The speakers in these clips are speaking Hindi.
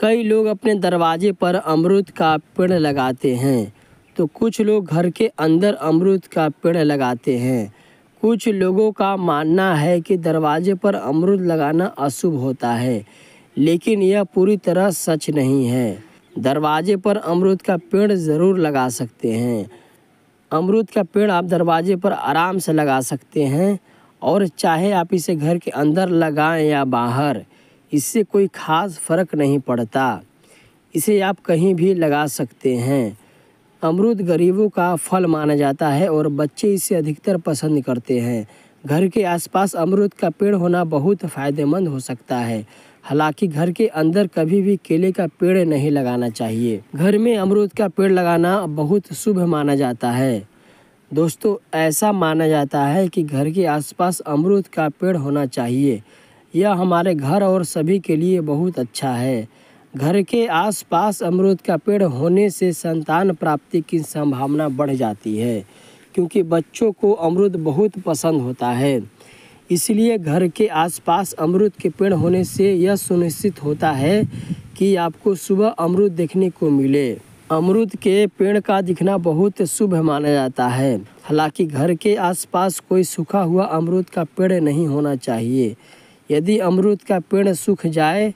कई लोग अपने दरवाजे पर अमरूद का पेड़ लगाते हैं। तो कुछ लोग घर के अंदर अमरूद का पेड़ लगाते हैं। कुछ लोगों का मानना है कि दरवाजे पर अमरूद लगाना अशुभ होता है, लेकिन यह पूरी तरह सच नहीं है। दरवाजे पर अमरूद का पेड़ ज़रूर लगा सकते हैं। अमरूद का पेड़ आप दरवाजे पर आराम से लगा सकते हैं, और चाहे आप इसे घर के अंदर लगाएँ या बाहर इससे कोई ख़ास फ़र्क नहीं पड़ता। इसे आप कहीं भी लगा सकते हैं। अमरूद गरीबों का फल माना जाता है और बच्चे इसे अधिकतर पसंद करते हैं। घर के आसपास अमरूद का पेड़ होना बहुत फ़ायदेमंद हो सकता है। हालाँकि घर के अंदर कभी भी केले का पेड़ नहीं लगाना चाहिए। घर में अमरूद का पेड़ लगाना बहुत शुभ माना जाता है। दोस्तों, ऐसा माना जाता है कि घर के आसपास अमरूद का पेड़ होना चाहिए। यह हमारे घर और सभी के लिए बहुत अच्छा है। घर के आसपास अमरूद का पेड़ होने से संतान प्राप्ति की संभावना बढ़ जाती है, क्योंकि बच्चों को अमरूद बहुत पसंद होता है। इसलिए घर के आसपास अमरूद के पेड़ होने से यह सुनिश्चित होता है कि आपको सुबह अमरूद देखने को मिले। अमरूद के पेड़ का दिखना बहुत शुभ माना जाता है। हालाँकि घर के आसपास कोई सूखा हुआ अमरूद का पेड़ नहीं होना चाहिए। यदि अमरूद का पेड़ सूख जाए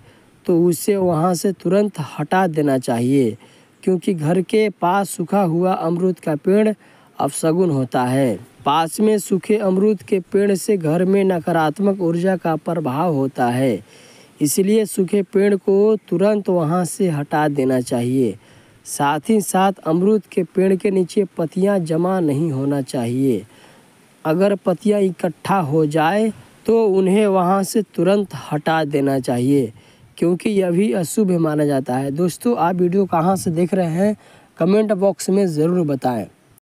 तो उसे वहाँ से तुरंत हटा देना चाहिए, क्योंकि घर के पास सूखा हुआ अमरूद का पेड़ अपशगुन होता है। पास में सूखे अमरूद के पेड़ से घर में नकारात्मक ऊर्जा का प्रभाव होता है, इसलिए सूखे पेड़ को तुरंत वहाँ से हटा देना चाहिए। साथ ही साथ अमरूद के पेड़ के नीचे पत्तियाँ जमा नहीं होना चाहिए। अगर पत्तियाँ इकट्ठा हो जाए तो उन्हें वहाँ से तुरंत हटा देना चाहिए, क्योंकि यह भी अशुभ माना जाता है। दोस्तों, आप वीडियो कहाँ से देख रहे हैं, कमेंट बॉक्स में ज़रूर बताएँ।